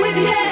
with your head.